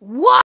What?